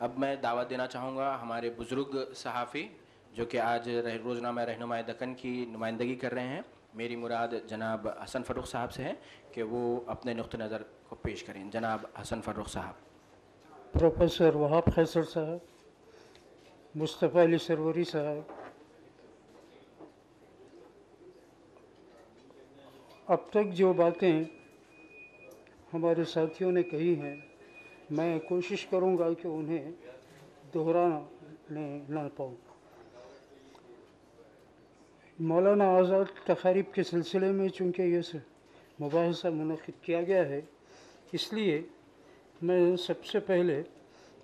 अब मैं दावा देना चाहूँगा हमारे बुज़ुर्ग सहाफ़ी जो कि आज रह, रोज़नामा रहनुमा दक्कन की नुमाइंदगी कर रहे हैं। मेरी मुराद जनाब हसन फ़र्रुख साहब से है कि वो अपने नुक़ नज़र को पेश करें। जनाब हसन फ़र्रुख साहब। प्रोफेसर वहाब खैसर साहब मुस्तफ़ा अली सरवरी साहब अब तक जो बातें हमारे साथियों ने कही हैं मैं कोशिश करूँगा कि उन्हें दोहराने ना पाऊँ। मौलाना आज़ाद तकारीब के सिलसिले में चूँकि ये मुबासा मनद किया गया है, इसलिए मैं सबसे पहले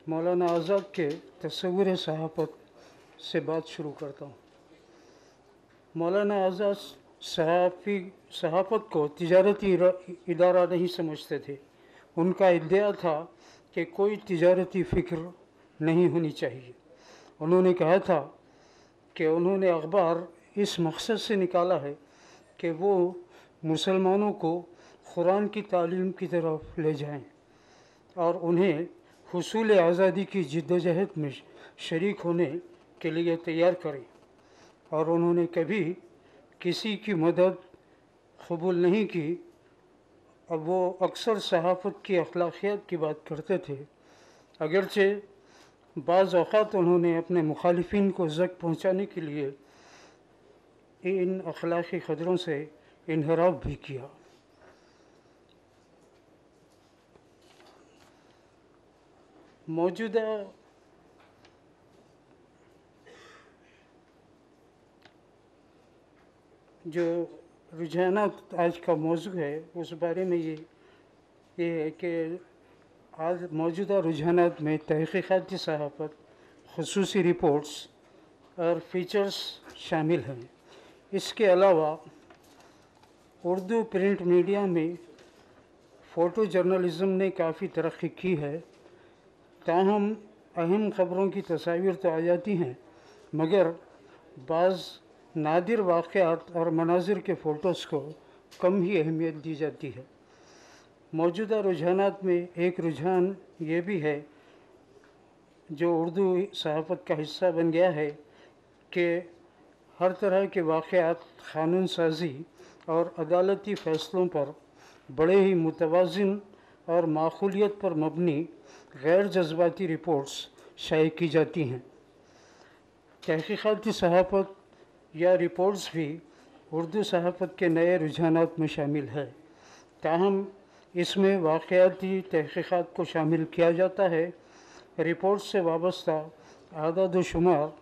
मौलाना आज़ाद के तस्वुर सहाफ़त से बात शुरू करता हूँ। मौलाना आज़ाद सहाफ़ी, सहाफ़त को तजारती इदारा नहीं समझते थे। उनका इद्या था कि कोई तजारती फ़िक्र नहीं होनी चाहिए। उन्होंने कहा था कि उन्होंने अखबार इस मकसद से निकाला है कि वो मुसलमानों को कुरान की तालीम की तरफ़ ले जाएँ और उन्हें हसूल आज़ादी की जद्दोजहद में शरीक होने के लिए तैयार करें। और उन्होंने कभी किसी की मदद कबूल नहीं की अब वो अक्सर सहाफ़त की अखलाकियात की बात करते थे। अगरचे बाज़ अवत उन्होंने अपने मुखालफन को जक पहुँचाने के लिए इन अखलाक़ी ख़दरों से इनहराफ भी किया। मौजूदा जो रुझान आज का मौजू है, उस बारे में ये ये है कि आज मौजूदा रुझाना में तहकीक़ाती सहाफ़त, खसूस रिपोर्ट्स और फीचर्स शामिल हैं। इसके अलावा उर्दू प्रिंट मीडिया में फ़ोटो जर्नलिज़म ने काफ़ी तरक्की की है। ताहम अहम ख़बरों की तस्वीर तो आ जाती हैं, मगर बाज़ नादिर वाक़ात और मनाजिर के फ़ोटोज़ को कम ही अहमियत दी जाती है। मौजूदा रुझानात में एक रुझान ये भी है, जो उर्दू सहाफ़त का हिस्सा बन गया है, कि हर तरह के वाक़ात क़ानून साजी और अदालती फ़ैसलों पर बड़े ही मुतवाजन और माखूलियत पर मबनी गैर जज्बाती रिपोर्ट्स शाये की जाती हैं। तहकीक़ाती सहाफ़त या रिपोर्ट्स भी उर्दू सहाफ़त के नए रुझान में शामिल है। ताहम इसमें वाक़ाती तहकीक़ात को शामिल किया जाता है। रिपोर्ट से वाबस्ता आदाद शुमार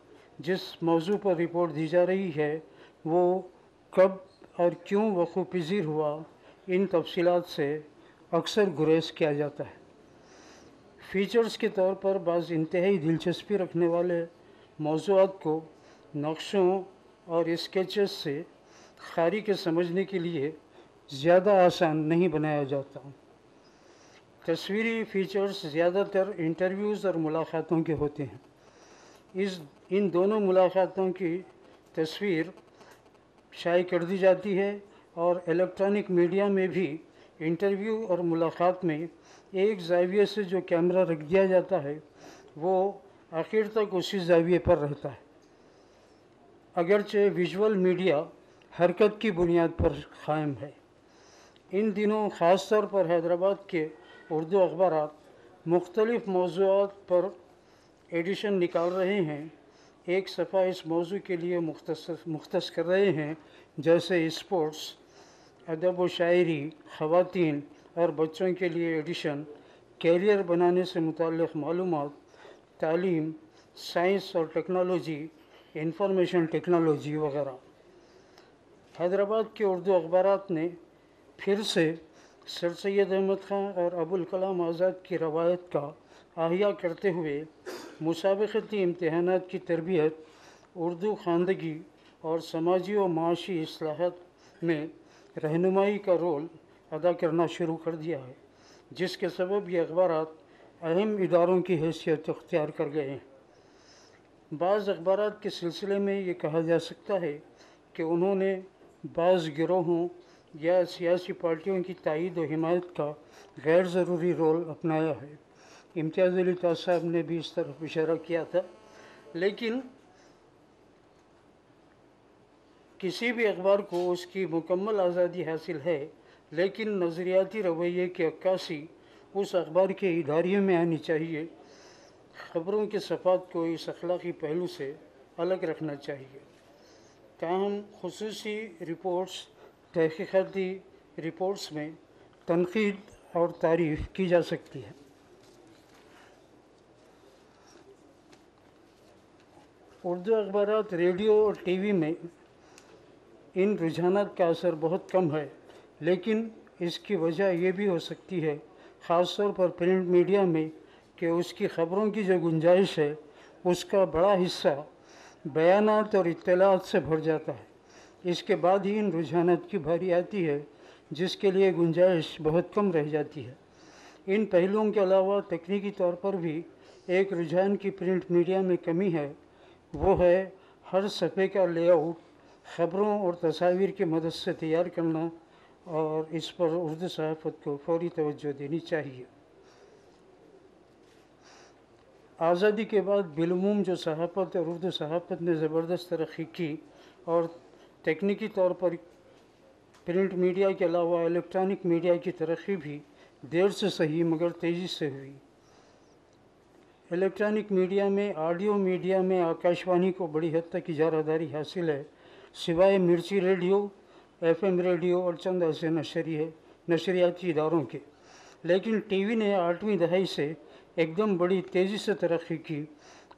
जिस मौजू पर रिपोर्ट दी जा रही है, वो कब और क्यों वक़ू पज़ीर हुआ, इन तफसीत से अक्सर गुरेज किया जाता है। फ़ीचर्स के तौर पर बाज़ इंतहाई दिलचस्पी रखने वाले मौजूद को नक्शों और स्केचेस से खारी के समझने के लिए ज़्यादा आसान नहीं बनाया जाता। तस्वीरी फ़ीचर्स ज़्यादातर इंटरव्यूज़ और मुलाक़ातों के होते हैं। इस, इन दोनों मुलाक़ातों की तस्वीर शाये कर दी जाती है और इलेक्ट्रॉनिक मीडिया में भी इंटरव्यू और मुलाक़ात में एक जाविये से जो कैमरा रख दिया जाता है, वो आखिर तक उसी जाविये पर रहता है। अगरचे विजुअल मीडिया हरकत की बुनियाद पर क़ायम है। इन दिनों ख़ास तौर पर हैदराबाद के उर्दू अखबार मुख्तलिफ़ मौजूद पर एडिशन निकाल रहे हैं। एक सफ़ा इस मौजू के लिए मुख्त कर रहे हैं, जैसे स्पोर्ट्स अदब व शायरी, ख़वातीन और बच्चों के लिए एडिशन कैरियर बनाने से मुतक़ मालूम तालीम साइंस और टेक्नोलॉजी इंफॉर्मेशन टेक्नोलॉजी वगैरह। हैदराबाद के उर्दू अखबार ने फिर से सर सैद अहमद ख़ान और अबुल कलाम आज़ाद की रवायत का आहिया करते हुए मुसाबती इम्तहान की तरबियत, उर्दू खानदगी और समाजी व माशी असलाहत में रहनुमाई का रोल अदा करना शुरू कर दिया है, जिसके सबब ये अखबार अहम इदारों की हैसियत अख्तियार कर गए हैं। बाज़ अखबार के सिलसिले में ये कहा जा सकता है कि उन्होंने बाज़ गिरोहों या सियासी पार्टियों की तइद व हिमायत का गैर ज़रूरी रोल अपनाया है। इम्तियाज़ अली ताज साहब ने भी इस तरफ़ इशारा किया था। लेकिन किसी भी अखबार को उसकी मुकम्मल आज़ादी हासिल है, लेकिन नज़रियाती रवैये की अक्कासी उस अखबार के इदारे में आनी चाहिए। ख़बरों के सफ़ात को इस अखलाक़ी पहलू से अलग रखना चाहिए। ताहम खसूस रिपोर्ट्स, तहकीक़ाती रिपोर्ट्स में तनकीद और तारीफ़ की जा सकती है। उर्दू अखबार रेडियो और टी वी में इन रुझान का असर बहुत कम है, लेकिन इसकी वजह यह भी हो सकती है ख़ास तौर पर प्रिंट मीडिया में कि उसकी ख़बरों की जो गुंजाइश है, उसका बड़ा हिस्सा बयानात और इतलात से भर जाता है। इसके बाद ही इन रुझानात की भारी आती है, जिसके लिए गुंजाइश बहुत कम रह जाती है। इन पहलुओं के अलावा तकनीकी तौर पर भी एक रुझान की प्रिंट मीडिया में कमी है, वो है हर सफ़े का लेआउट, ख़बरों और तस्वीर की मदद से तैयार करना और इस पर उर्दू सहाफ़त को फौरी तवज्जो देनी चाहिए। आज़ादी के बाद बिलूम जो सहाफ़त और उर्दू सहाफ़त ने ज़बरदस्त तरक्की की और तकनीकी तौर पर प्रिंट मीडिया के अलावा इलेक्ट्रॉनिक मीडिया की तरक्की भी देर से सही मगर तेज़ी से हुई। इलेक्ट्रॉनिक मीडिया में, ऑडियो मीडिया में आकाशवाणी को बड़ी हद तक इजारादारी हासिल है। सिवाय मिर्ची रेडियो, एफएम रेडियो और चंद ऐसे नशरी नशरियाती इदारों के। लेकिन टीवी ने आठवीं दहाई से एकदम बड़ी तेज़ी से तरक्की की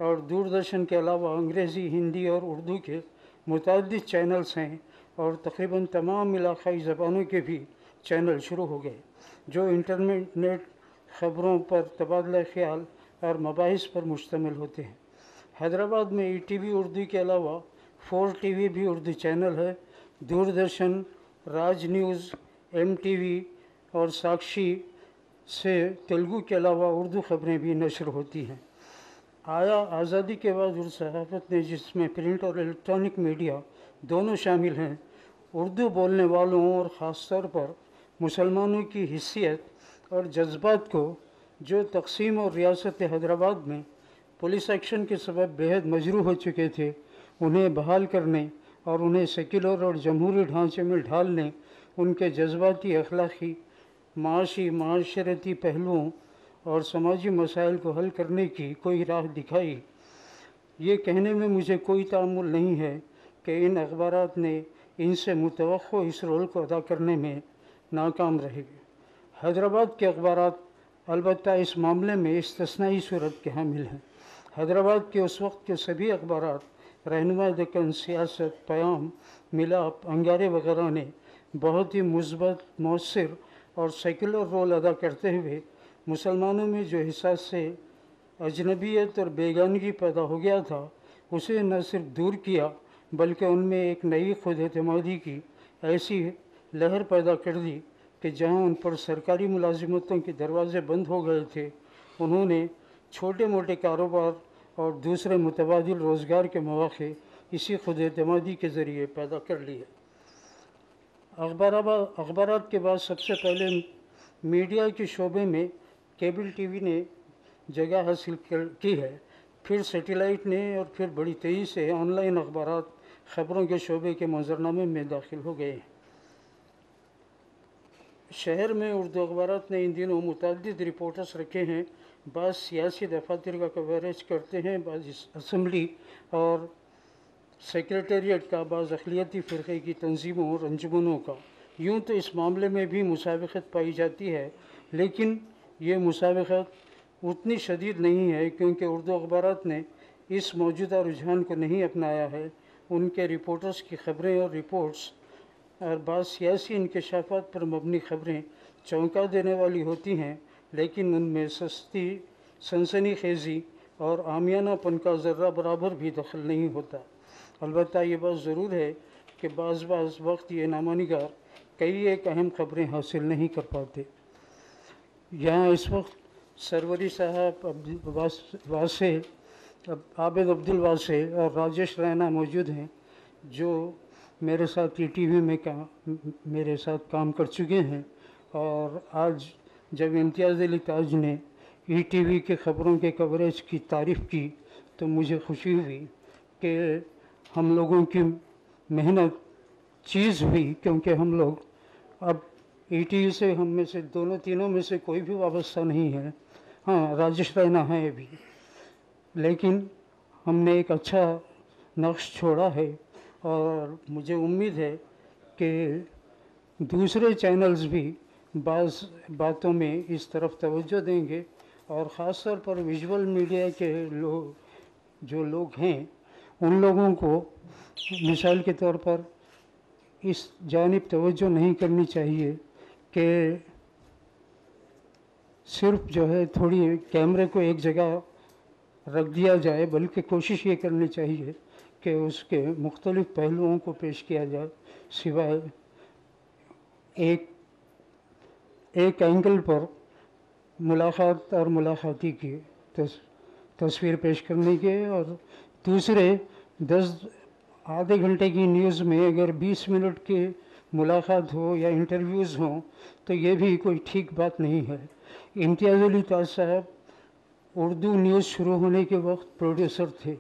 और दूरदर्शन के अलावा अंग्रेज़ी, हिंदी और उर्दू के मुतद चैनल्स हैं और तकरीबन तमाम इलाकई ज़बानों के भी चैनल शुरू हो गए, जो इंटरनेट ख़बरों पर तबादला ख्याल और मबास पर मुश्तमिल होते हैं। हैदराबाद में ई टी वी उर्दू के अलावा फोर टी वी भी उर्दू चैनल है। Doordarshan, Raj news, M T V और साक्षी से तेलुगु के अलावा उर्दू ख़बरें भी नशर होती हैं। आया आज़ादी के बाद सहाफ़त ने जिसमें प्रिंट और इलेक्ट्रॉनिक मीडिया दोनों शामिल हैं, उर्दू बोलने वालों और ख़ास तौर पर मुसलमानों की हिस्सियत और जज्बात को, जो तकसीम और रियासत हैदराबाद में पुलिस एक्शन के सबब बेहद मजरू हो चुके थे, उन्हें बहाल करने और उन्हें सेक्युलर और जमहूरी ढांचे में ढालने, उनके जज्बाती अखलाक़ी माशी माशरती पहलुओं और समाजी मसाइल को हल करने की कोई राह दिखाई। ये कहने में मुझे कोई तामुल नहीं है कि इन अखबार ने इनसे मुतव इस रोल को अदा करने में नाकाम रहेगी हैदराबाद के अखबार अलबत् इस मामले में इस्तनाई सूरत के हामिल हैं। हैदराबाद के उस वक्त के सभी अखबार रहनुमा दक्कन, सियासत, प्याम, मिलाप, अंगारे वगैरह ने बहुत ही मुस्बत, मौसर और सेकुलर रोल अदा करते हुए मुसलमानों में जो हिसास से अजनबीयत और बेगानगी पैदा हो गया था, उसे न सिर्फ़ दूर किया, बल्कि उनमें एक नई खुद अतमादी की ऐसी लहर पैदा कर दी कि जहाँ उन पर सरकारी मुलाजिमतों के दरवाज़े बंद हो गए थे। उन्होंने छोटे मोटे कारोबार और दूसरे मुतबाद रोज़गार के मौक़े इसी खुद अतमादी के ज़रिए पैदा कर लिए। अखबार अखबार के बाद सबसे पहले मीडिया के शोबे में केबल टीवी ने जगह हासिल की है। फिर सेटेलाइट ने और फिर बड़ी तेज़ी से ऑनलाइन अखबार ख़बरों के शोबे के मंजरनामे में दाखिल हो गए। शहर में उर्दू अखबार ने इन दिनों मुतद रिपोर्टर्स रखे हैं। बाज़ सियासी दफातर का कवरेज करते हैं। बाज़ असम्बली और सेक्रेटरीट का, बाज़ अखिलती फ़िरक़े की तंजीमों और अंजुमनों का। यूँ तो इस मामले में भी मुसाबकत पाई जाती है, लेकिन ये मुसाबकत उतनी शदीद नहीं है, क्योंकि उर्दू अखबार ने इस मौजूदा रुझान को नहीं अपनाया है। उनके रिपोर्टर्स की खबरें और रिपोर्ट्स और बाद सियासी इंकशाफात पर मबनी खबरें चौंका देने वाली होती हैं, लेकिन उनमें सस्ती सनसनी खेज़ी और आमियानापन का ज़र्रा बराबर भी दखल नहीं होता। अलबत् ये बात ज़रूर है कि बाज़ बाज़ वक्त ये नामानिगार कई एक अहम खबरें हासिल नहीं कर पाते। यहाँ इस वक्त सरवरी साहब वासे आबिद अब्दुल वासे और राजेश रैना मौजूद हैं, जो मेरे साथ ई टी वी में काम, मेरे साथ काम कर चुके हैं और आज जब इम्तियाज़ अली ताज ने ईटीवी के ख़बरों के कवरेज की तारीफ़ की तो मुझे खुशी हुई कि हम लोगों की मेहनत चीज़ हुई क्योंकि हम लोग अब ईटीवी से हम में से दोनों तीनों में से कोई भी वाबस्ता नहीं है। हाँ राजेश रैना है अभी लेकिन हमने एक अच्छा नक्श छोड़ा है और मुझे उम्मीद है कि दूसरे चैनल्स भी बाज़, बातों में इस तरफ़ तवज्जो देंगे और ख़ास तौर पर विजुअल मीडिया के लोग जो लोग हैं उन लोगों को मिसाल के तौर पर इस जानब तवज्जो नहीं करनी चाहिए कि सिर्फ़ जो है थोड़ी कैमरे को एक जगह रख दिया जाए बल्कि कोशिश ये करनी चाहिए कि उसके मुख्तलिफ़ पहलुओं को पेश किया जाए सिवाय एक एक एंगल पर मुलाकात और मुलाकाती की तस, तस्वीर पेश करने के और दूसरे दस आधे घंटे की न्यूज़ में अगर 20 मिनट की मुलाकात हो या इंटरव्यूज़ हों तो ये भी कोई ठीक बात नहीं है। इम्तियाज़ अली ताज साहब, उर्दू न्यूज़ शुरू होने के वक्त प्रोड्यूसर थे।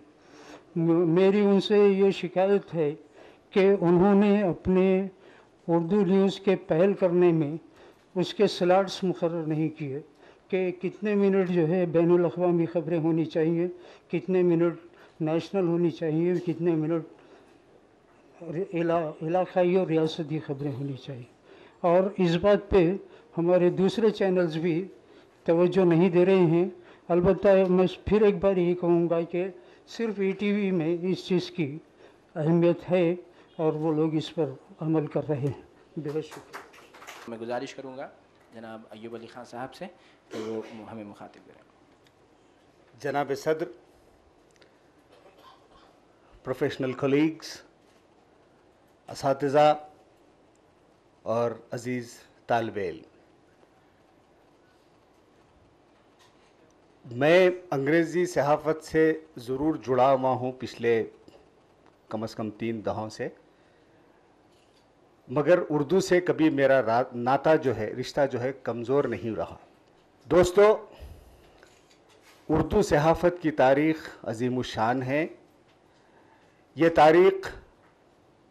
मेरी उनसे ये शिकायत है कि उन्होंने अपने उर्दू न्यूज़ के पहल करने में उसके स्लाट्स मुकर नहीं किए कि कितने मिनट जो है बैन अवी ख़बरें होनी चाहिए, कितने मिनट नेशनल होनी चाहिए कितने मिनट इला, इलाकाई और रियासती खबरें होनी चाहिए। और इस बात पे हमारे दूसरे चैनल्स भी तवज्जो नहीं दे रहे हैं। अलबत्त मैं फिर एक बार यही कहूँगा कि सिर्फ़ ईटीवी में इस चीज़ की अहमियत है और वो लोग इस पर अमल कर रहे हैं। बेहद शुक्रिया। मैं गुजारिश करूँगा जनाब अयूब अली ख़ान साहब से कि वो हमें मुखातिब करें। जनाब सदर प्रोफेशनल कलीग्स इस और अज़ीज़ तालब मैं अंग्रेज़ी सहाफ़त से ज़रूर जुड़ा हुआ हूँ पिछले कम अज़ कम तीन दहों से। मगर उर्दू से कभी मेरा नाता जो है, रिश्ता जो है कमज़ोर नहीं रहा। दोस्तों, उर्दू सहाफ़त की तारीख़ अजीम शान है। ये तारीख़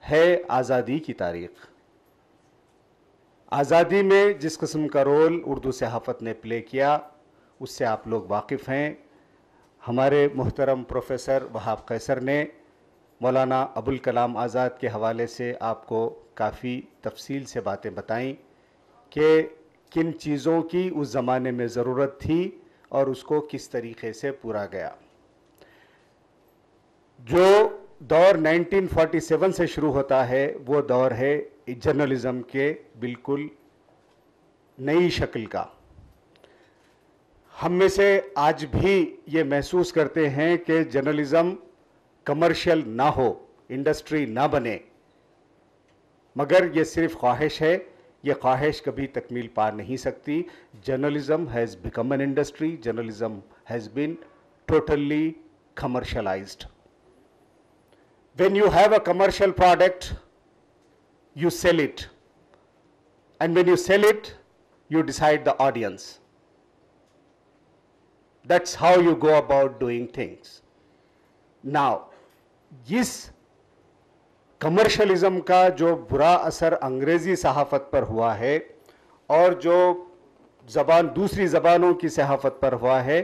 है आज़ादी की तारीख़। आज़ादी में जिस किस्म का रोल उर्दू सहाफ़त ने प्ले किया, उससे आप लोग वाकिफ़ हैं। हमारे मोहतरम प्रोफेसर वहाब कैसर ने मौलाना अबुल कलाम आज़ाद के हवाले से आपको काफ़ी तफसील से बातें बताई कि किन चीज़ों की उस ज़माने में ज़रूरत थी और उसको किस तरीके से पूरा गया। जो दौर 1947 से शुरू होता है, वो दौर है जर्नलिज़म के बिल्कुल नई शक्ल का। हम में से आज भी ये महसूस करते हैं कि जर्नलिज़्म कमर्शियल ना हो, इंडस्ट्री ना बने, मगर ये सिर्फ़ ख्वाहिश है, ये ख्वाहिश कभी तकमील पा नहीं सकती। Journalism has become an industry journalism has been totally commercialized when you have a commercial product you sell it and when you sell it you decide the audience that's how you go about doing things now इस commercialism का जो बुरा असर अंग्रेज़ी सहाफ़त पर हुआ है और जो ज़बान दूसरी ज़बानों की सहाफ़त पर हुआ है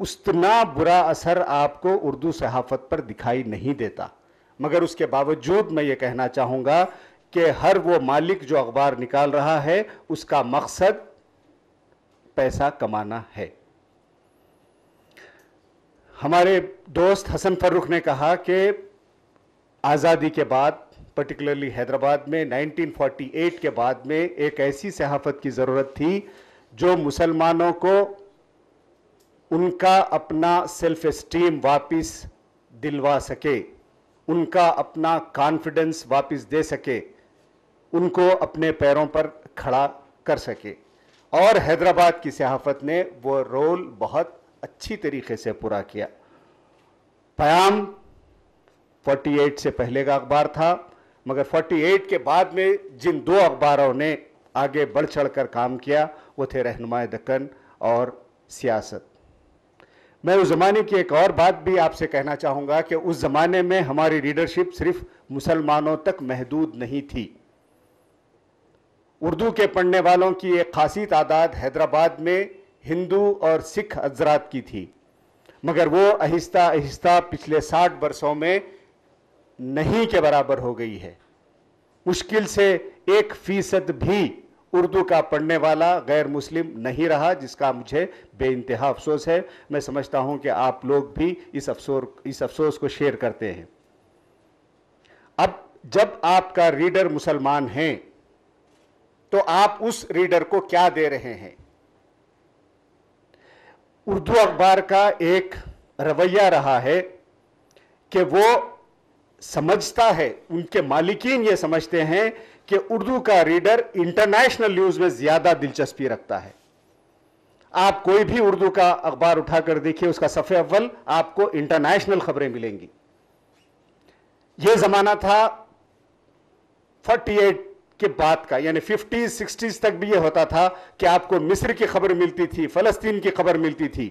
उतना बुरा असर आपको उर्दू सहाफ़त पर दिखाई नहीं देता। मगर उसके बावजूद मैं ये कहना चाहूँगा कि हर वो मालिक जो अखबार निकाल रहा है, उसका मकसद पैसा कमाना है। हमारे दोस्त हसन फर्रुख ने कहा कि आज़ादी के बाद पर्टिकुलरली हैदराबाद में 1948 के बाद में एक ऐसी सहाफ़त की ज़रूरत थी जो मुसलमानों को उनका अपना सेल्फ इस्टीम वापस दिलवा सके, उनका अपना कॉन्फिडेंस वापस दे सके, उनको अपने पैरों पर खड़ा कर सके। और हैदराबाद की सहाफ़त ने वो रोल बहुत अच्छी तरीके से पूरा किया। पयाम 48 से पहले का अखबार था, मगर 48 के बाद में जिन दो अखबारों ने आगे बढ़ चढ़ कर काम किया, वो थे रहनुमाय दक्कन और सियासत। मैं उस ज़माने की एक और बात भी आपसे कहना चाहूँगा कि उस ज़माने में हमारी लीडरशिप सिर्फ़ मुसलमानों तक महदूद नहीं थी। उर्दू के पढ़ने वालों की एक खासी तादाद हैदराबाद में हिंदू और सिख हजरात की थी। मगर वो आहिस्ता आहिस्ता पिछले साठ वर्षों में नहीं के बराबर हो गई है। मुश्किल से एक फ़ीसद भी उर्दू का पढ़ने वाला गैर मुस्लिम नहीं रहा, जिसका मुझे बेइंतहा अफसोस है। मैं समझता हूँ कि आप लोग भी इस अफसोस इस अफसोस को शेयर करते हैं। अब जब आपका रीडर मुसलमान है तो आप उस रीडर को क्या दे रहे हैं? उर्दू अखबार का एक रवैया रहा है कि वो समझता है, उनके मालिकीन ये समझते हैं कि उर्दू का रीडर इंटरनेशनल न्यूज़ में ज़्यादा दिलचस्पी रखता है। आप कोई भी उर्दू का अखबार उठाकर देखिए, उसका सफ़े अव्वल आपको इंटरनेशनल खबरें मिलेंगी। यह जमाना था 48 के बाद का, यानी 50 60s तक भी यह होता था कि आपको मिस्र की खबर मिलती थी, फलस्तीन की खबर मिलती थी।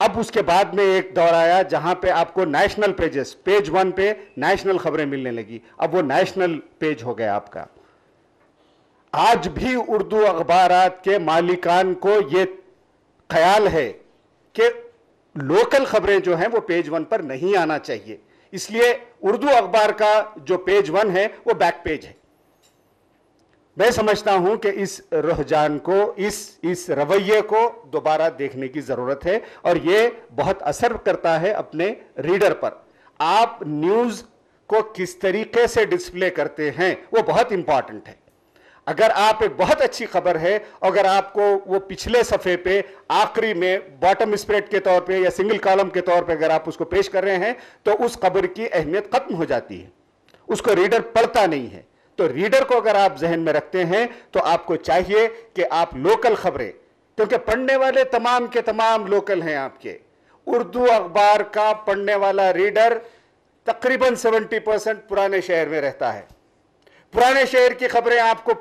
अब उसके बाद में एक दौर आया जहाँ पे आपको नेशनल पेजेस पेज वन पे नेशनल खबरें मिलने लगी। अब वो नेशनल पेज हो गया आपका। आज भी उर्दू अखबार के मालिकान को ये ख्याल है कि लोकल खबरें जो हैं वो पेज वन पर नहीं आना चाहिए। इसलिए उर्दू अखबार का जो पेज वन है, वो बैक पेज है। मैं समझता हूँ कि इस रुझान को, इस इस रवैये को दोबारा देखने की ज़रूरत है और ये बहुत असर करता है अपने रीडर पर। आप न्यूज़ को किस तरीके से डिस्प्ले करते हैं, वो बहुत इंपॉर्टेंट है। अगर आप एक बहुत अच्छी खबर है, अगर आपको वो पिछले सफ़े पे, आखिरी में बॉटम स्प्रेड के तौर पे या सिंगल कॉलम के तौर पे अगर आप उसको पेश कर रहे हैं तो उस खबर की अहमियत खत्म हो जाती है। उसको रीडर पढ़ता नहीं है। तो रीडर को अगर आप जहन में रखते हैं तो आपको चाहिए कि आप लोकल खबरें, क्योंकि पढ़ने वाले तमाम के तमाम लोकल हैं आपके। उर्दू अखबार का पढ़ने वाला रीडर तकरीबन 70 परसेंट पुराने शहर में रहता है। पुराने शहर की खबरें आपको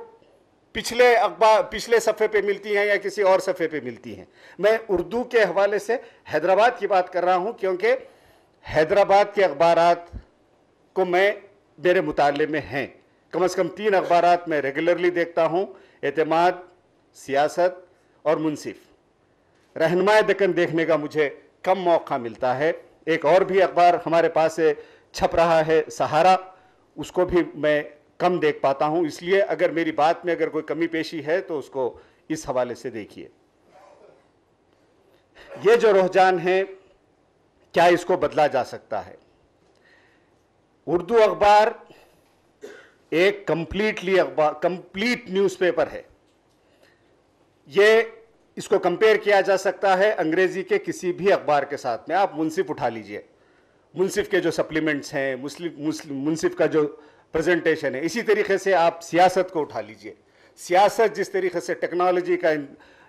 पिछले अखबार, पिछले सफ़े पे मिलती हैं या किसी और सफ़े पे मिलती हैं। मैं उर्दू के हवाले से हैदराबाद की बात कर रहा हूँ, क्योंकि हैदराबाद के अखबार को मैं मेरे मुताले में हैं। कम अज़ कम तीन अखबार मैं रेगुलरली देखता हूँ, एतमाद, सियासत और मुनसिफ। रहनमा दक्कन देखने का मुझे कम मौका मिलता है। एक और भी अखबार हमारे पास छप रहा है, सहारा। उसको भी मैं कम देख पाता हूँ। इसलिए अगर मेरी बात में अगर कोई कमी पेशी है तो उसको इस हवाले से देखिए। ये जो रुझान है, क्या इसको बदला जा सकता है? उर्दू अखबार एक कंप्लीटली अखबार कंप्लीट न्यूज़पेपर है। ये इसको कंपेयर किया जा सकता है अंग्रेज़ी के किसी भी अखबार के साथ में। आप मुनसिफ उठा लीजिए। मुनसिफ के जो सप्लीमेंट्स हैं मुंसिफ का जो प्रेजेंटेशन है, इसी तरीके से आप सियासत को उठा लीजिए। सियासत जिस तरीके से टेक्नोलॉजी का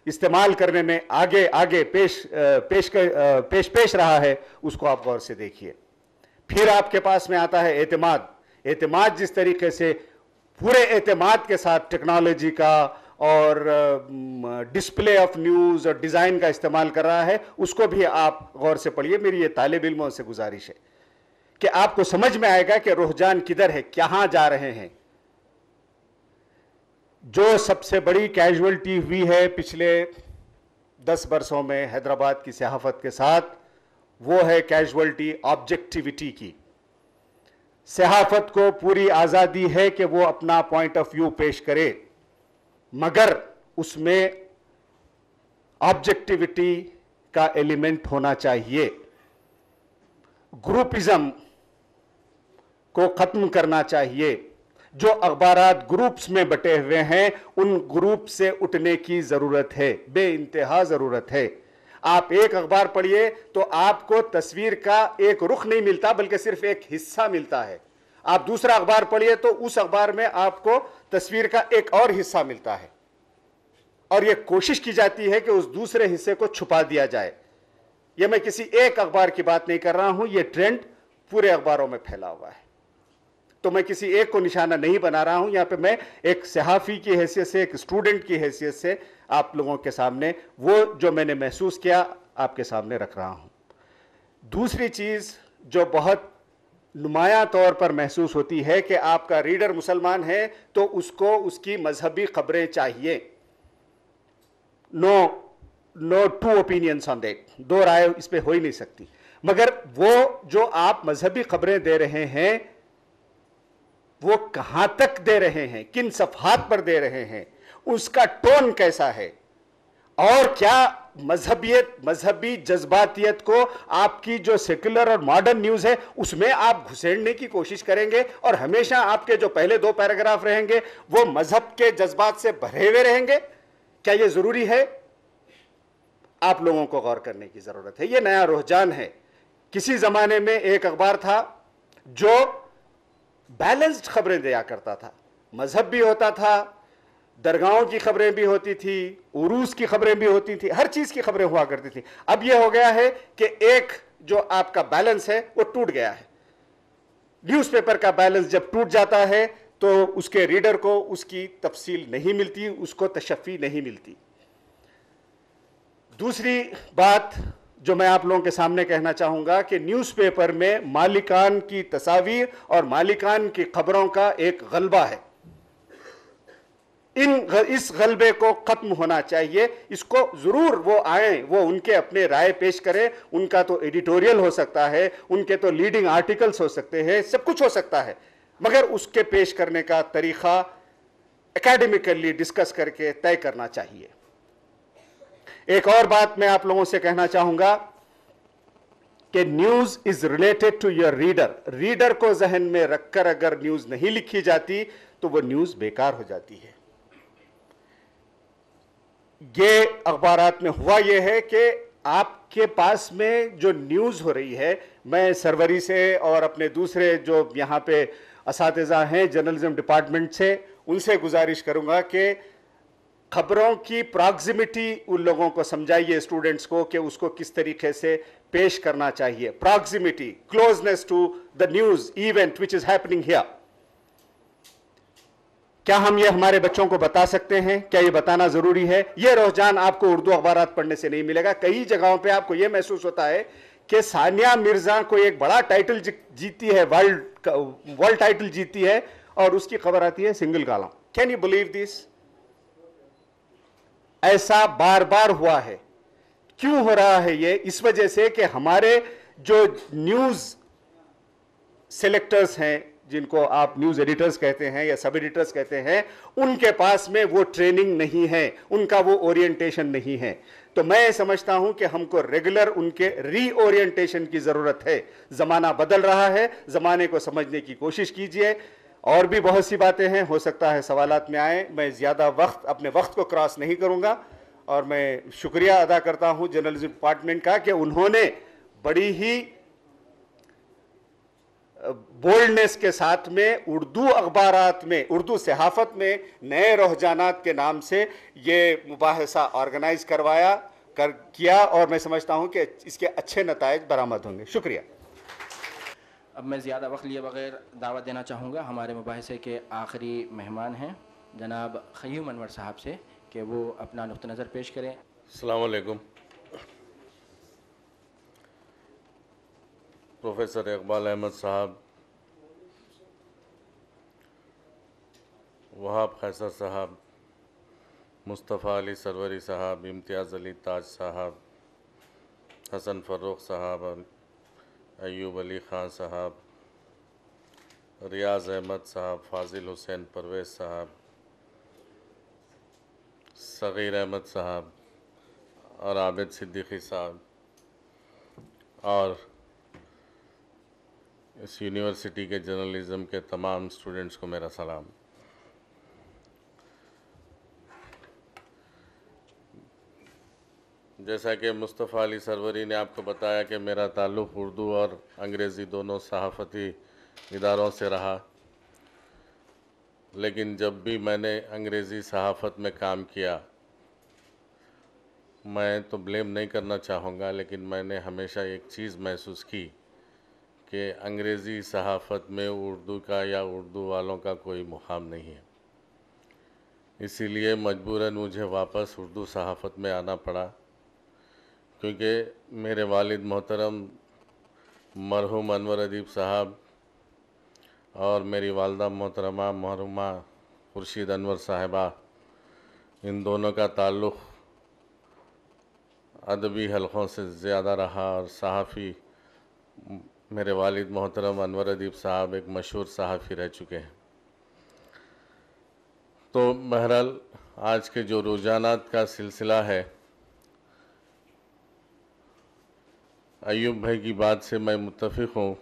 इस्तेमाल करने में आगे आगे पेश पेश पेश पेश रहा है, उसको आप गौर से देखिए। फिर आपके पास में आता है एतमाद। एतमाद जिस तरीके से पूरे एतमाद के साथ टेक्नोलॉजी का और डिस्प्ले ऑफ़ न्यूज़ और डिज़ाइन का इस्तेमाल कर रहा है, उसको भी आप गौर से पढ़िए। मेरी ये तालब इल्मों से गुजारिश है कि आपको समझ में आएगा कि रुझान किधर है, कहाँ जा रहे हैं। जो सबसे बड़ी कैजुअलिटी हुई है पिछले दस वर्षों में हैदराबाद की सहाफत के साथ, वो है कैजुअलिटी ऑब्जेक्टिविटी की। सहाफत को पूरी आज़ादी है कि वो अपना पॉइंट ऑफ़ व्यू पेश करे। मगर उसमें ऑब्जेक्टिविटी का एलिमेंट होना चाहिए। ग्रुपिज्म को ख़त्म करना चाहिए। जो अखबार ग्रुप्स में बटे हुए हैं, उन ग्रुप से उठने की ज़रूरत है। बे इंतहा ज़रूरत है। आप एक अखबार पढ़िए तो आपको तस्वीर का एक रुख नहीं मिलता, बल्कि सिर्फ़ एक हिस्सा मिलता है। आप दूसरा अखबार पढ़िए तो उस अखबार में आपको तस्वीर का एक और हिस्सा मिलता है। और यह कोशिश की जाती है कि उस दूसरे हिस्से को छुपा दिया जाए। यह मैं किसी एक अखबार की बात नहीं कर रहा हूँ यह ट्रेंड पूरे अखबारों में फैला हुआ है। तो मैं किसी एक को निशाना नहीं बना रहा हूँ, यहाँ पे मैं एक सहाफ़ी की हैसियत से, एक स्टूडेंट की हैसियत से आप लोगों के सामने, वो जो मैंने महसूस किया, आपके सामने रख रहा हूँ। दूसरी चीज़ जो बहुत नुमाया तौर पर महसूस होती है कि आपका रीडर मुसलमान है तो उसको उसकी मजहबी खबरें चाहिए। No no two opinions on that दो राय इस पर हो ही नहीं सकती। मगर वो जो आप मजहबी खबरें दे रहे हैं, वो कहाँ तक दे रहे हैं, किन सफहात पर दे रहे हैं उसका टोन कैसा है? और क्या मजहबियत, मजहबी जज्बातियत को आपकी जो सेक्युलर और मॉडर्न न्यूज़ है, उसमें आप घुसेड़ने की कोशिश करेंगे और हमेशा आपके जो पहले दो पैराग्राफ रहेंगे, वो मज़हब के जज्बात से भरे हुए रहेंगे? क्या ये ज़रूरी है? आप लोगों को गौर करने की ज़रूरत है। ये नया रुझान है। किसी जमाने में एक अखबार था जो बैलेंस्ड खबरें दिया करता था। मज़हब भी होता था दरगाहों की खबरें भी होती थी, उरूस की खबरें भी होती थी, हर चीज़ की खबरें हुआ करती थी। अब यह हो गया है कि एक जो आपका बैलेंस है, वो टूट गया है। न्यूज़पेपर का बैलेंस जब टूट जाता है तो उसके रीडर को उसकी तफसील नहीं मिलती, उसको तशफ़ी नहीं मिलती। दूसरी बात जो मैं आप लोगों के सामने कहना चाहूँगा कि न्यूज़पेपर में मालिकान की तस्वीर और मालिकान की खबरों का एक गलबा है। इन इस गलबे को खत्म होना चाहिए। इसको ज़रूर वो आए, वो उनके अपने राय पेश करें। उनका तो एडिटोरियल हो सकता है, उनके तो लीडिंग आर्टिकल्स हो सकते हैं, सब कुछ हो सकता है। मगर उसके पेश करने का तरीका एकेडमिकली डिस्कस करके तय करना चाहिए। एक और बात मैं आप लोगों से कहना चाहूँगा कि news is related to your reader reader को जहन में रखकर अगर न्यूज़ नहीं लिखी जाती तो वो न्यूज़ बेकार हो जाती है। ये अखबार में हुआ यह है कि आपके पास में जो न्यूज़ हो रही है, मैं सरवरी से और अपने दूसरे जो यहाँ पे इस हैं, जर्नलिज्म डिपार्टमेंट से, उनसे गुजारिश करूँगा कि खबरों की प्रॉक्सिमिटी उन लोगों को समझाइए, स्टूडेंट्स को, कि उसको किस तरीके से पेश करना चाहिए। Proximity, closeness to the news event which is happening here क्या हम ये हमारे बच्चों को बता सकते हैं? क्या ये बताना ज़रूरी है? ये रुझान आपको उर्दू अखबार पढ़ने से नहीं मिलेगा। कई जगहों पे आपको ये महसूस होता है कि सानिया मिर्ज़ा को एक बड़ा टाइटल जीती है वर्ल्ड वर्ल्ड टाइटल जीती है और उसकी खबर आती है single column can you believe this ऐसा बार बार हुआ है। क्यों हो रहा है ये? इस वजह से कि हमारे जो न्यूज़ सेलेक्टर्स हैं जिनको आप न्यूज़ एडिटर्स कहते हैं या सब एडिटर्स कहते हैं, उनके पास में वो ट्रेनिंग नहीं है, उनका वो ओरिएंटेशन नहीं है। तो मैं समझता हूँ कि हमको रेगुलर उनके रीओरिएंटेशन की ज़रूरत है। ज़माना बदल रहा है, ज़माने को समझने की कोशिश कीजिए। और भी बहुत सी बातें हैं, हो सकता है सवालात में आए। मैं ज़्यादा वक्त, अपने वक्त को क्रॉस नहीं करूँगा। और मैं शुक्रिया अदा करता हूँ जर्नलिज्म डिपार्टमेंट का कि उन्होंने बड़ी ही बोल्डनेस के साथ में उर्दू अखबार में उर्दू सहाफ़त में नए रुझानात के नाम से ये मुबासा ऑर्गेनाइज करवाया कर किया और मैं समझता हूँ कि इसके अच्छे नतज बरामद होंगे। शुक्रिया। अब मैं ज़्यादा वक्त लिए बगैर दावत देना चाहूँगा। हमारे मुबासे के आखिरी मेहमान हैं जनाब खयूम अनवर साहब से कि वो अपना नुक़ नज़र पेश करें। अलकुम। प्रोफेसर इकबाल अहमद साहब, वहाब खैसर साहब, मुस्तफ़ा अली सरवरी साहब, इम्तियाज़ अली ताज साहब, हसन फ़र्रुख साहब, अयूब अली ख़ान साहब, रियाज़ अहमद साहब, फ़ाजिल हुसैन परवेज़ साहब, सग़ीर अहमद साहब और आबिद सिद्दीकी साहब। और इस यूनिवर्सिटी के जर्नलिज़म के तमाम स्टूडेंट्स को मेरा सलाम। जैसा कि मुस्तफ़ा अली सरवरी ने आपको बताया कि मेरा ताल्लुक़ उर्दू और अंग्रेज़ी दोनों सहाफ़ती इदारों से रहा, लेकिन जब भी मैंने अंग्रेज़ी सहाफ़त में काम किया, मैं तो ब्लेम नहीं करना चाहूँगा, लेकिन मैंने हमेशा एक चीज़ महसूस की कि अंग्रेज़ी सहाफ़त में उर्दू का या उर्दू वालों का कोई मुकाम नहीं है। इसीलिए मजबूरन मुझे वापस उर्दू सहाफ़त में आना पड़ा, क्योंकि मेरे वालिद मोहतरम मरहूम अनवर अदीब साहब और मेरी वालदा मोहतरमा मरहुमा खुर्शीद अनवर साहिबा, इन दोनों का ताल्लुक़ अदबी हलक़ों से ज़्यादा रहा और सहाफ़ी मेरे वालिद मोहतरम अनवर अदीब साहब एक मशहूर सहाफ़ी रह चुके हैं। तो बहरहाल, आज के जो रुझानात का सिलसिला है अयूब भाई की बात से मैं मुतफ़ हूँ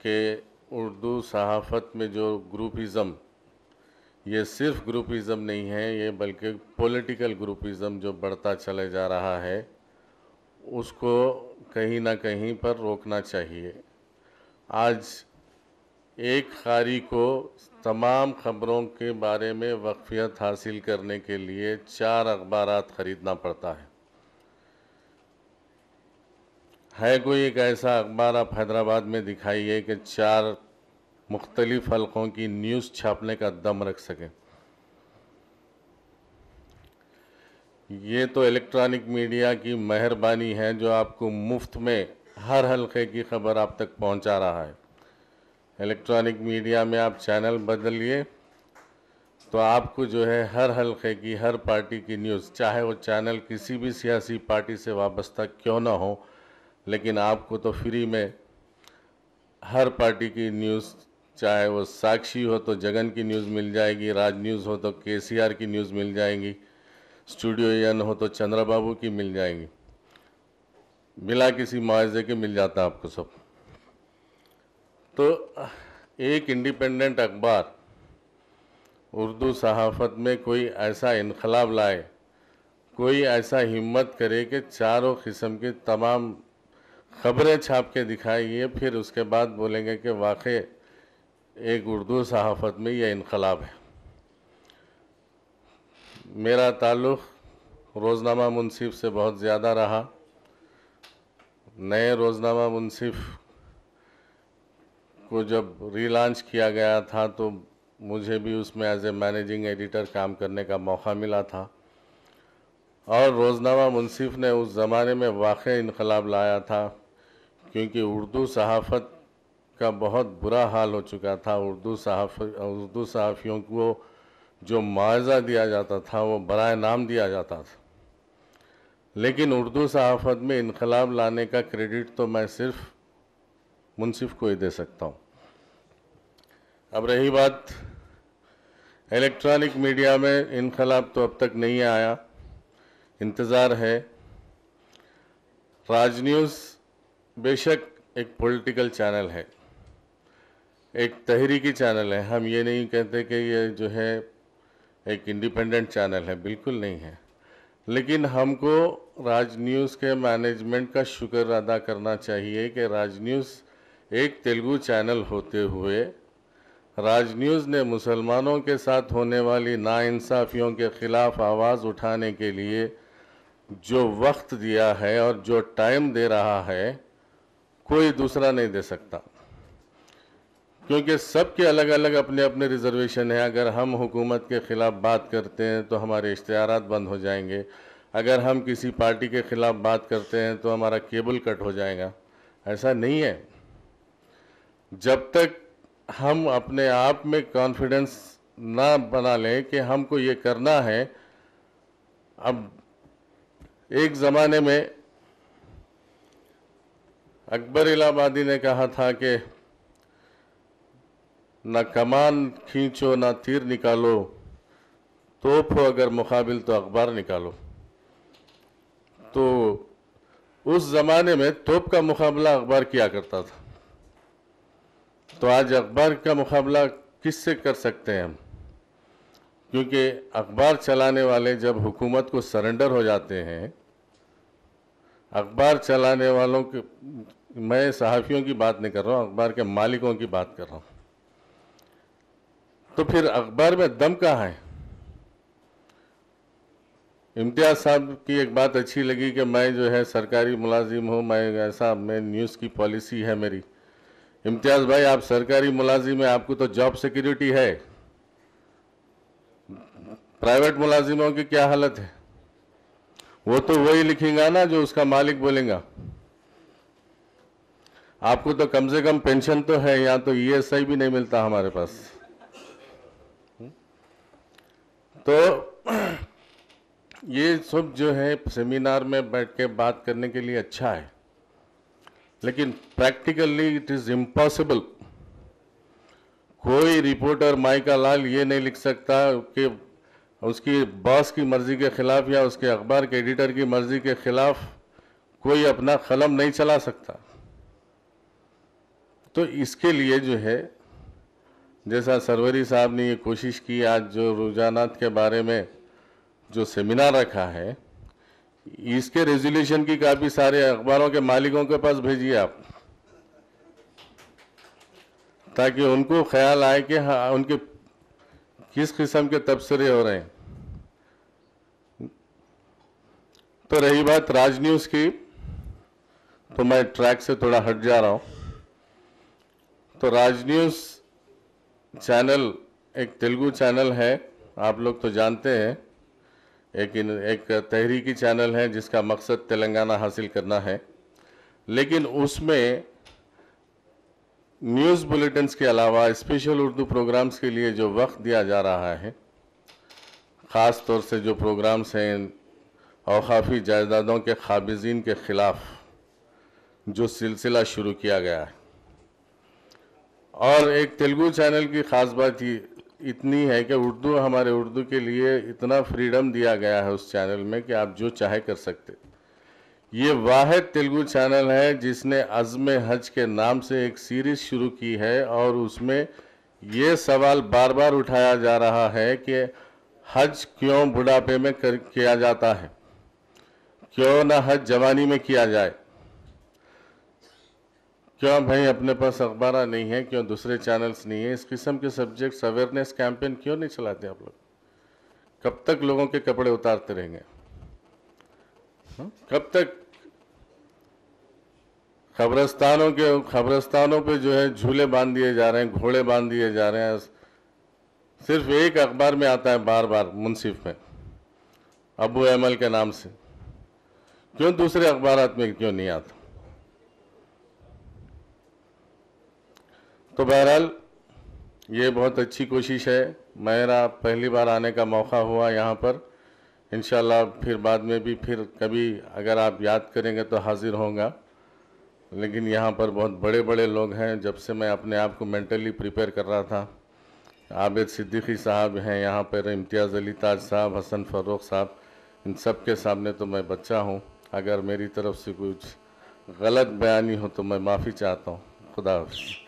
कि उर्दू सहाफ़त में जो ग्रुपिज़म, ये सिर्फ़ ग्रुपिज़म नहीं है, ये बल्कि पॉलिटिकल ग्रुपिज़म जो बढ़ता चले जा रहा है, उसको कहीं ना कहीं पर रोकना चाहिए। आज एक खारी को तमाम ख़बरों के बारे में वक्फियत हासिल करने के लिए चार अखबार ख़रीदना पड़ता है। है कोई एक ऐसा अखबार आप हैदराबाद में दिखाइए कि चार मुख्तलिफ़ हलकों की न्यूज़ छापने का दम रख सकें? ये तो इलेक्ट्रॉनिक मीडिया की मेहरबानी है जो आपको मुफ़्त में हर हलके की खबर आप तक पहुँचा रहा है। इलेक्ट्रॉनिक मीडिया में आप चैनल बदलिए तो आपको जो है हर हलके की, हर पार्टी की न्यूज़ चाहे वो चैनल किसी भी सियासी पार्टी से वाबस्ता क्यों ना हो, लेकिन आपको तो फ्री में हर पार्टी की न्यूज़ चाहे वो साक्षी हो तो जगन की न्यूज़ मिल जाएगी, राज न्यूज़ हो तो केसीआर की न्यूज़ मिल जाएँगी। स्टूडियो एन हो तो चंद्रा बाबू की मिल जाएँगी। बिला किसी मुआवजे के मिल जाता आपको सब। तो एक इंडिपेंडेंट अखबार, उर्दू सहाफ़त में कोई ऐसा इनकलाब लाए, कोई ऐसा हिम्मत करे कि चारों किस्म की तमाम खबरें छाप के दिखाइए फिर उसके बाद बोलेंगे कि वाकई एक उर्दू सहाफ़त में यह इनकलाब है। मेरा ताल्लुक़ रोज़नामा मुनसिफ से बहुत ज़्यादा रहा। नए रोज़नामा मुनसिफ को जब रीलॉन्च किया गया था तो मुझे भी उसमें एज ए मैनेजिंग एडिटर काम करने का मौका मिला था। और रोज़नामा मुनसिफ ने उस ज़माने में वाक़ इनकलाब लाया था, क्योंकि उर्दू सहाफ़त का बहुत बुरा हाल हो चुका था। उर्दू सहाफ़, उर्दू सहाफ़ियों को जो मुआवजा दिया जाता था, वो बर नाम दिया जाता था। लेकिन उर्दू सहाफ़त में इनकलाब लाने का क्रेडिट तो मैं सिर्फ़ मुनसिफ को ही दे सकता हूँ। अब रही बात, इलेक्ट्रॉनिक मीडिया में इनकलाब तो अब तक नहीं आया, इंतज़ार है। राज न्यूज़ बेशक एक पॉलिटिकल चैनल है, एक तहरीकी चैनल है। हम ये नहीं कहते कि ये जो है एक इंडिपेंडेंट चैनल है, बिल्कुल नहीं है। लेकिन हमको राज न्यूज़ के मैनेजमेंट का शुक्र अदा करना चाहिए कि राज न्यूज़ एक तेलुगु चैनल होते हुए राज न्यूज़ ने मुसलमानों के साथ होने वाली नाइंसाफ़ियों के ख़िलाफ़ आवाज़ उठाने के लिए जो वक्त दिया है और जो टाइम दे रहा है, कोई दूसरा नहीं दे सकता। क्योंकि सबके अलग अलग अपने अपने रिजर्वेशन हैं। अगर हम हुकूमत के ख़िलाफ़ बात करते हैं तो हमारे इश्तहार बंद हो जाएँगे। अगर हम किसी पार्टी के ख़िलाफ़ बात करते हैं तो हमारा केबल कट हो जाएगा। ऐसा नहीं है। जब तक हम अपने आप में कॉन्फिडेंस ना बना लें कि हमको ये करना है, अब एक ज़माने में अकबर इलाहाबादी ने कहा था कि न कमान खींचो, ना तीर निकालो। तोप हो अगर मुकाबिल तो अखबार निकालो। तो उस ज़माने में तोप का मुकाबला अखबार किया करता था। तो आज अखबार का मुकाबला किससे कर सकते हैं हम? क्योंकि अखबार चलाने वाले जब हुकूमत को सरेंडर हो जाते हैं, अखबार चलाने वालों के, मैं सहाफ़ियों की बात नहीं कर रहा हूँ, अखबार के मालिकों की बात कर रहा हूँ। तो फिर अखबार में दम कहाँ है? इम्तियाज़ साहब की एक बात अच्छी लगी कि मैं जो है सरकारी मुलाजिम हूँ, मैं ऐसा, मैं न्यूज़ की पॉलिसी है मेरी। इम्तियाज़ भाई, आप सरकारी मुलाजिम है, आपको तो जॉब सिक्योरिटी है। प्राइवेट मुलाजिमों की क्या हालत है? वो तो वही लिखेगा ना जो उसका मालिक बोलेगा। आपको तो कम से कम पेंशन तो है, यहाँ तो ईएसआई भी नहीं मिलता हमारे पास। तो ये सब जो है सेमिनार में बैठ के बात करने के लिए अच्छा है। लेकिन प्रैक्टिकली इट इज़ इम्पॉसिबल कोई रिपोर्टर माइका लाल ये नहीं लिख सकता कि उसकी बॉस की मर्ज़ी के खिलाफ या उसके अखबार के एडिटर की मर्ज़ी के खिलाफ कोई अपना कलम नहीं चला सकता। तो इसके लिए जो है जैसा सरवरी साहब ने ये कोशिश की आज जो रुझानात के बारे में जो सेमिनार रखा है, इसके रेजोल्यूशन की काफ़ी सारे अखबारों के मालिकों के पास भेजिए आप, ताकि उनको ख्याल आए कि हाँ उनके किस किस्म के तबसरे हो रहे हैं। तो रही बात राज न्यूज़ की तो मैं ट्रैक से थोड़ा हट जा रहा हूँ। तो राज न्यूज़ चैनल, एक तेलुगु चैनल है, आप लोग तो जानते हैं। एक इन, एक तहरीकी चैनल है, जिसका मकसद तेलंगाना हासिल करना है। लेकिन उसमें न्यूज़ बुलेटिन्स के अलावा स्पेशल उर्दू प्रोग्राम्स के लिए जो वक्त दिया जा रहा है, ख़ास तौर से जो प्रोग्राम्स हैं अवकाफ़ी जायदादों के खाबिजीन के ख़िलाफ़, जो सिलसिला शुरू किया गया है। और एक तेलुगु चैनल की ख़ास बात ये इतनी है कि उर्दू हमारे उर्दू के लिए इतना फ्रीडम दिया गया है उस चैनल में कि आप जो चाहे कर सकते। ये वाहिद तेलुगु चैनल है जिसने अज़म हज के नाम से एक सीरीज़ शुरू की है और उसमें ये सवाल बार बार उठाया जा रहा है कि हज क्यों बुढ़ापे में कर, किया जाता है? क्यों ना हज जवानी में किया जाए? क्यों भाई अपने पास अखबार नहीं है, क्यों दूसरे चैनल्स नहीं है, इस किस्म के सब्जेक्ट्स अवेयरनेस कैंपेन क्यों नहीं चलाते आप लोग? कब तक लोगों के कपड़े उतारते रहेंगे? हाँ? कब तक? खबरस्तानों के, खबरस्तानों पे जो है झूले बाँध दिए जा रहे हैं, घोड़े बाँध दिए जा रहे हैं। सिर्फ़ एक अखबार में आता है बार बार, मुंसिफ में, अबू अमल के नाम से। क्यों दूसरे अखबार में क्यों नहीं आता? तो बहरहाल, ये बहुत अच्छी कोशिश है। मेरा पहली बार आने का मौका हुआ यहाँ पर। इन फिर बाद में भी फिर कभी अगर आप याद करेंगे तो हाजिर होगा लेकिन यहाँ पर बहुत बड़े बड़े लोग हैं, जब से मैं अपने आप को मेंटली प्रिपेयर कर रहा था। आबिद सिद्दीकी साहब हैं यहाँ पर, इम्तियाज़ अली ताज साहब, हसन फ़रोख साहब, इन सब के सामने तो मैं बच्चा हूँ। अगर मेरी तरफ़ से कुछ गलत बयानी हो तो मैं माफ़ी चाहता हूँ। खुदा हाफ़